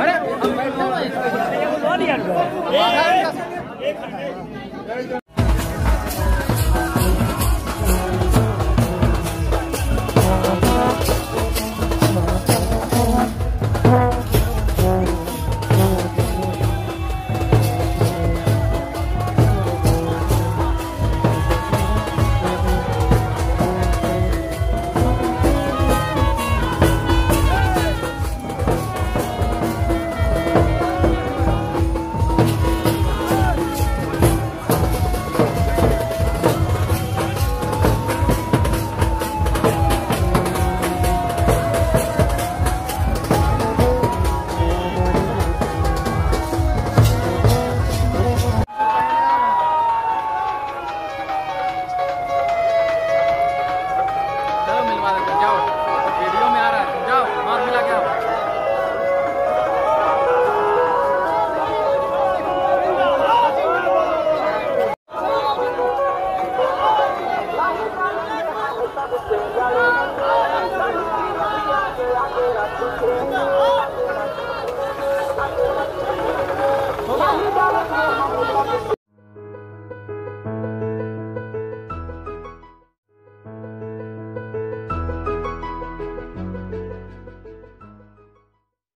अरे